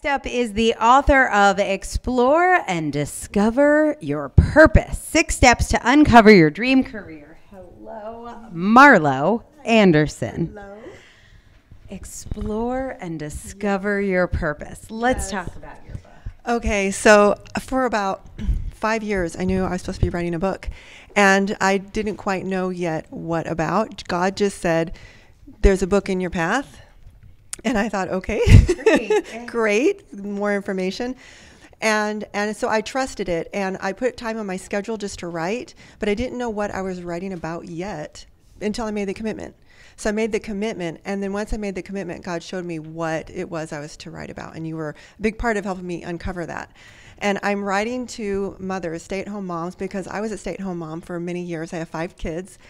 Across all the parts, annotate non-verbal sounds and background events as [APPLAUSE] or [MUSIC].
Next up is the author of Explore and Discover Your Purpose Six Steps to Uncover Your Dream Career. Hello, Marlo Andersen. Hello. Explore and discover your purpose. Let's Yes. talk about your book. Okay, so for about five years, I knew I was supposed to be writing a book, and I didn't quite know yet what about. God just said, "There's a book in your path," and I thought, "Okay, Great. [LAUGHS] great, more information." And and so I trusted it, and I put time on my schedule just to write, but I didn't know what I was writing about yet until I made the commitment. So I made the commitment, and then once I made the commitment, God showed me what it was I was to write about, and you were a big part of helping me uncover that. And I'm writing to mothers, stay-at-home moms, because I was a stay-at-home mom for many years. I have five kids,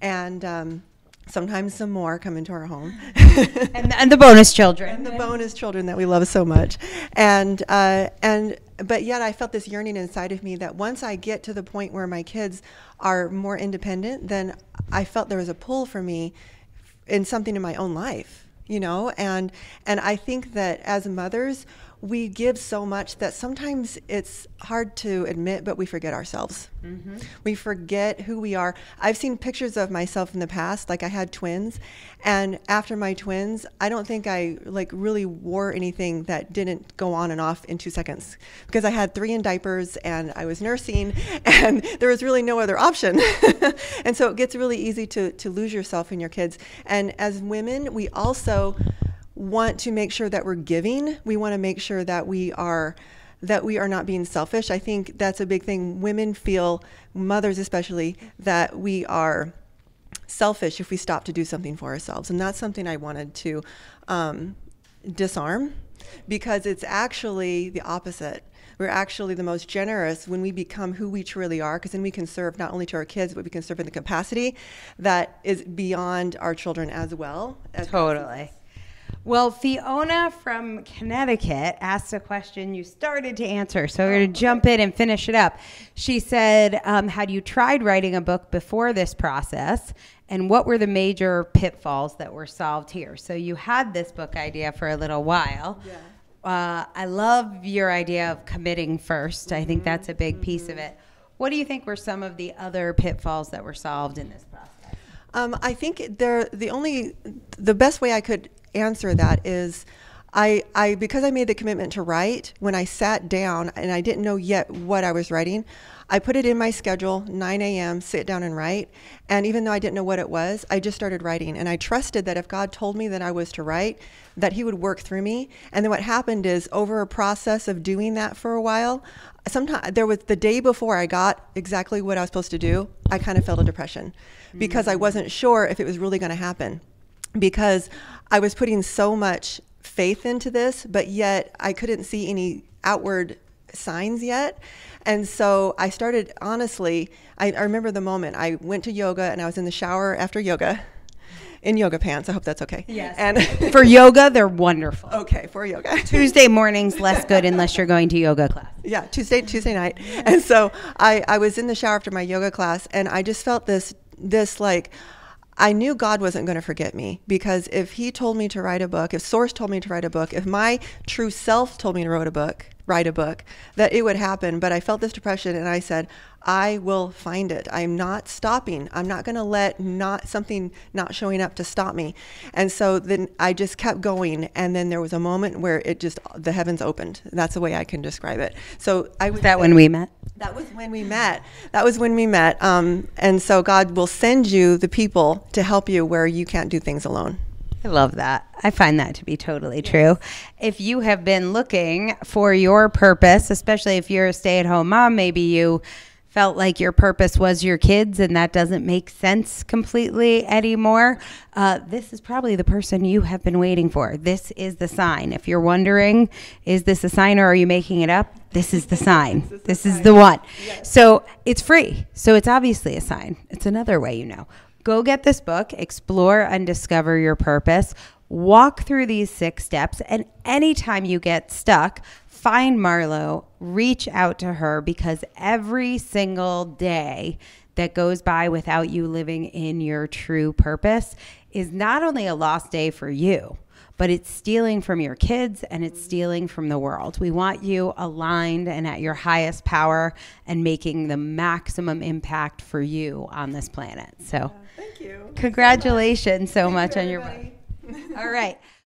and um, sometimes some more come into our home. [LAUGHS] And, and the bonus children. and the bonus children that we love so much and uh, and but yet i felt this yearning inside of me that once i get to the point where my kids are more independent then i felt there was a pull for me in something in my own life you know and and i think that as mothers we give so much that sometimes it's hard to admit but we forget ourselves. Mm-hmm. We forget who we are. I've seen pictures of myself in the past like i had twins and after my twins i don't think i like really wore anything that didn't go on and off in two seconds because i had three in diapers and i was nursing [LAUGHS] and there was really no other option. [LAUGHS] And so it gets really easy to, to lose yourself in your kids. And as women we also want to make sure that we're giving. We want to make sure that we are that we are not being selfish. I think that's a big thing. Women feel, mothers especially, that we are selfish if we stop to do something for ourselves, and that's something I wanted to um, disarm because it's actually the opposite. We're actually the most generous when we become who we truly are, because then we can serve not only to our kids, but we can serve in the capacity that is beyond our children as well. as- Totally. Well, Fiona from Connecticut asked a question you started to answer, so we're going to jump in and finish it up. She said, um, Had you tried writing a book before this process? And what were the major pitfalls that were solved here? So you had this book idea for a little while. Yeah. Uh, I love your idea of committing 1st I think that's a big piece of it. What do you think were some of the other pitfalls that were solved in this process? Um, I think there the only the best way I could answer that is I, I because I made the commitment to write when I sat down and I didn't know yet what I was writing. I put it in my schedule, 9 a.m., sit down and write. And even though I didn't know what it was, I just started writing. And I trusted that if God told me that I was to write, that He would work through me. And then what happened is, over a process of doing that for a while, sometimes there was the day before I got exactly what I was supposed to do, I kind of felt a depression because I mm. wasn't sure if it was really going to happen because I was putting so much faith into this, but yet I couldn't see any outward signs yet. And so I started, honestly, I, I remember the moment I went to yoga and I was in the shower after yoga in yoga pants. I hope that's okay. Yes. And [LAUGHS] For yoga, they're wonderful. okay, for yoga. [LAUGHS] Tuesday mornings less good unless you're going to yoga class. yeah tuesday tuesday night and so i i was in the shower after my yoga class and i just felt this this like I knew God wasn't going to forget me because if He told me to write a book, if Source told me to write a book, if my true self told me to write a book, write a book, that it would happen. But I felt this depression, and I said, I will find it. I'm not stopping. I'm not going to let not something not showing up to stop me. And so then I just kept going, and then there was a moment where it just the heavens opened. That's the way I can describe it. So I Was that when we met? that was when we met. That was when we met. Um, and so God will send you the people to help you where you can't do things alone. I love that. I find that to be totally true. If you have been looking for your purpose, especially if you're a stay at home mom, maybe you felt like your purpose was your kids and that doesn't make sense completely anymore, uh, this is probably the person you have been waiting for. This is the sign. If you're wondering, is this a sign or are you making it up? This is the sign. This is the one. So it's free. So it's obviously a sign. It's another way you know. Go get this book, Explore and Discover Your Purpose. Walk through these six steps, and anytime you get stuck, find Marlo, reach out to her because every single day that goes by without you living in your true purpose is not only a lost day for you, but it's stealing from your kids and it's stealing from the world. We want you aligned and at your highest power and making the maximum impact for you on this planet. So, Thank you. congratulations so much you, on your. All right.